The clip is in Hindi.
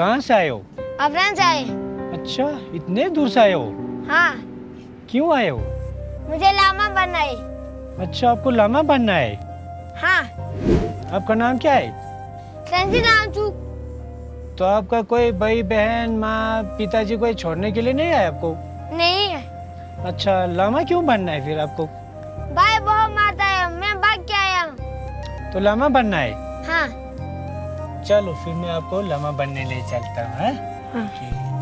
कहाँ से आए हो? अफरान से आए। अच्छा इतने दूर से आए हो? हाँ। क्यों आए हो? मुझे लामा बनना है। अच्छा आपको लामा बनना है? हाँ। आपका नाम क्या है? तो। आपका कोई भाई बहन माँ पिताजी कोई छोड़ने के लिए नहीं आया आपको? नहीं। है अच्छा लामा क्यों बनना है फिर आपको? भाई बहुत मारता है। मैं भाग के आया हूँ। तो लामा बनना हाँ? चलो फिर मैं आपको लम्हा बनने ले चलता हूँ हाँ। ठीक।